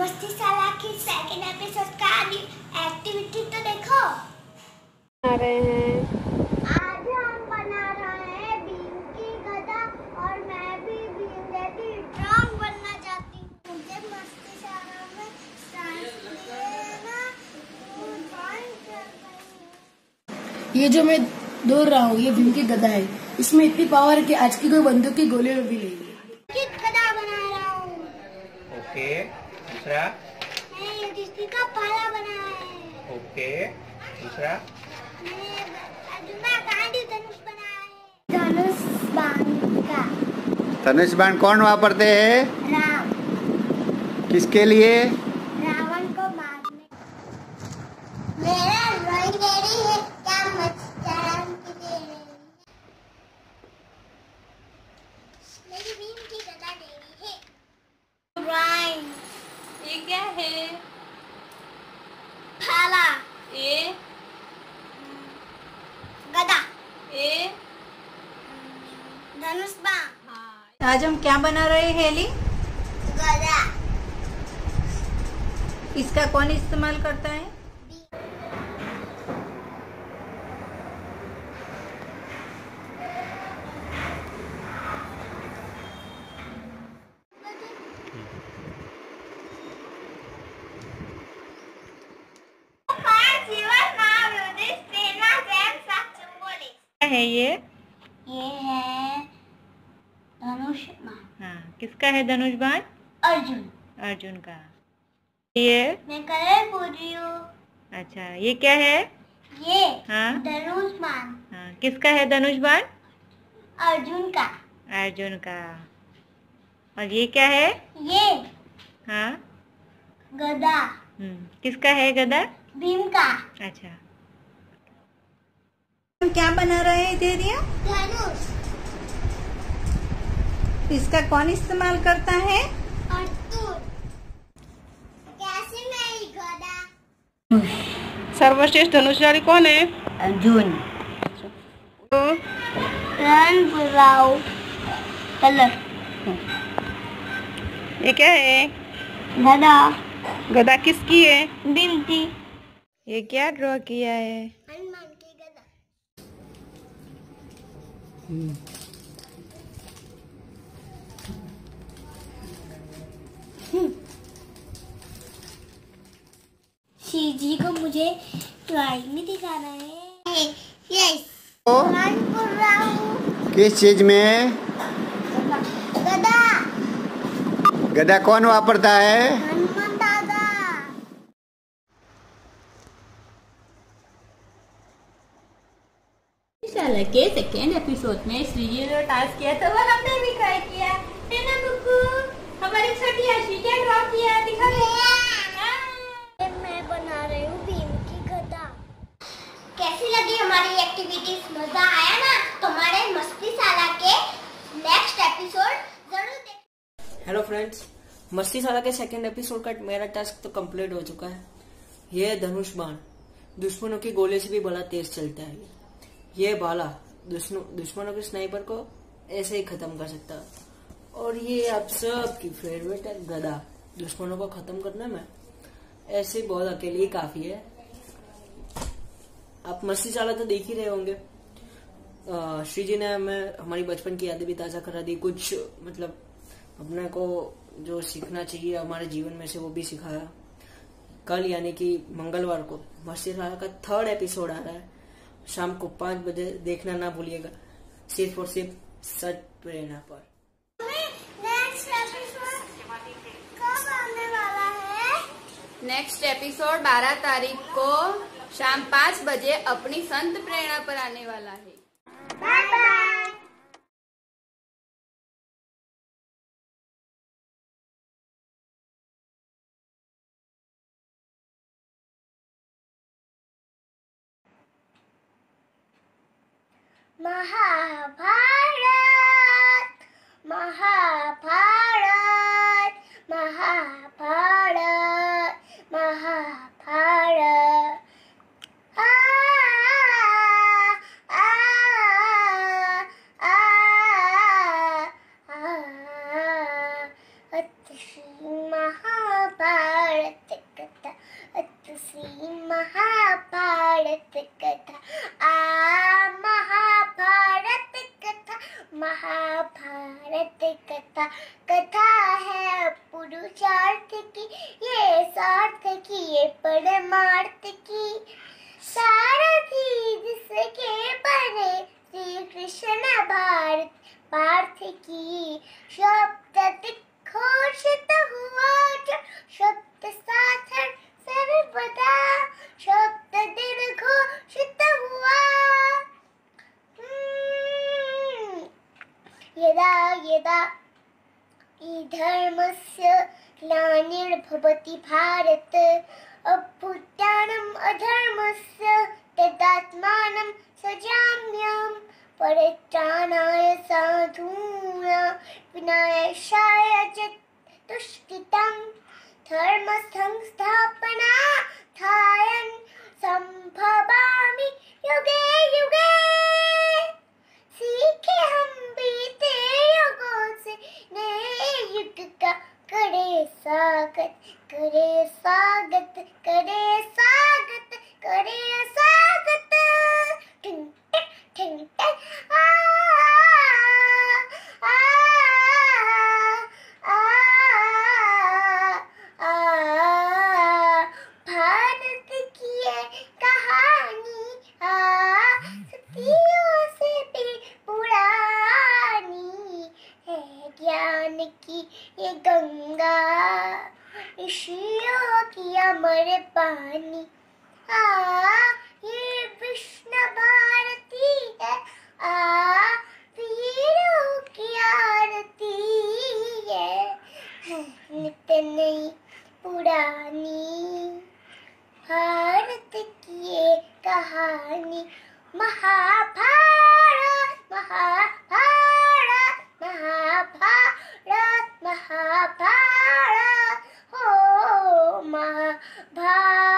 मस्ती साला की सेकंड एपिसोड का एक्टिविटी तो देखो। आ रहे हैं। आज हम बना रहे हैं बीम की गदा और मैं भी बीम जैसी स्ट्रांग बनना चाहती हूँ। मुझे मस्ती साला में साइंस हूँ ये जो मैं दौड़ रहा हूँ ये भीम की गदा है। इसमें इतनी पावर है कि आज की कोई बंदूक की गोली भी लेगी। की गदा बना रहा हूँ? ओके दूसरा। मैंने युधिष्ठिर का पाला बनाया है। ओके दूसरा। मैंने अर्जुना गांधी धनुष बनाया है। धनुष बाण का। धनुष बाण कौन वापरते हैं? राम। किसके लिए रावण को मारने मेरा ड्राइंग रेडी है क्या मच्छरम की दे रही है मेरी बीम की गदा रेडी है ड्राइंग ये क्या है? भाला ए गदा। ए धनुष बाण। आज हम क्या बना रहे हैं हेली? गदा। इसका कौन इस्तेमाल करता है? है ये? ये है धनुष बाण। हाँ किसका है धनुष बाण? अर्जुन। अर्जुन का। ये? मैं कलर बोल रही हूँ। अच्छा ये क्या है? ये हाँ। धनुष बाण। हाँ किसका है धनुष बाण? अर्जुन का। अर्जुन का। और ये क्या है? ये हाँ। गदा। हम्म किसका है गदा? भीम का। अच्छा। हम क्या बना रहे हैं धैर्य धनुष। इसका कौन इस्तेमाल करता है? सर्वश्रेष्ठ धनुषधारी कौन है? अर्जुन। कलर ये क्या है? गदा। गदा किसकी है? की। ये क्या ड्रॉ किया है हनुमान की गदा श्री जी को मुझे ड्राइंग में दिखाना है। यस रन किस चीज़ में? गदा। गदा कौन वापरता है? शाला के सेकेंड एपिसोड में श्रीजी ने टास्क किया था वो हमने भी ट्राई किया। है ना बुकू हमारी छोटी आशी क्या ड्रॉ किया? दिखा मैं बना रही हूँ भीम की गदा। कैसी लगी हमारी एक्टिविटीज़ मज़ा आया ना? तो हमारे मस्ती साला के नेक्स्ट एपिसोड ज़रूर देख हेलो फ्रेंड्स मस्ती साला के सेकंड एपिसोड का मेरा टास्क तो कंप्लीट हो चुका है। ये धनुष बाण। दुश्मनों की गोले से भी बड़ा तेज चलता है ये दुश्मनों दुश्मनों के स्नाइपर को ऐसे ही खत्म कर सकता। और ये आप सब की फेवरेट है गदा दुश्मनों को खत्म करने में ऐसे बहुत अकेले ही काफ़ी है। आप मस्ती चाला तो देख ही रहे होंगे। श्री जी ने हमें, हमारी बचपन की यादें भी ताज़ा करा दी। कुछ मतलब अपने को जो सीखना चाहिए, हमारे जीवन में से वो भी सिखाया। कल यानी कि मंगलवार को, मस्ती चाला का थर्ड एपिसोड आ रहा है। शाम को पाँच बजे देखना ना भूलिएगा। सिर्फ़ और सिर्फ़ सच प्रेरणा पर। नेक्स्ट एपिसोड कब है? नेक्स्ट एपिसोड 12 तारीख को शाम पाँच बजे अपनी संत प्रेरणा पर आने वाला है। बाय बाय महाभारत महाभारत महाभारत महाभारत आ आ आ आ आ श्री महाभारत महाभारत कथा अतसी महाभारत कथा आ महाभारत कथा महाभारत कथा कथा है पुरुषार्थ की ये स्वार्थ की ये परमार्थ की सारथी जिसके बने श्री कृष्ण भारत पार्थ की शब्द घोषित हुआ शब्द साधन सर्वदा शब्द दिल घोषित हुआ हम्म, यदा यदा धर्मस्य ग्लानिर्भवति भारत। अभ्युत्थानम् अधर्मस्य तदात्मानं सजाम्यहं परित्राणाय साधूनां विनाशाय च दुष्कृतं धर्मसंस्थापना थायन् सम्भवामि युगे युगे सीखे हम बीते युगों से नए युग का करे स्वागत करे अमर आ, ये विष्णु भारती है। आ, वीरों की आरती है। नित्य नई पुरानी, भारत की ये कहानी। महाभारत महाभारत महाभारत महाभारत। हो महाभारत आ,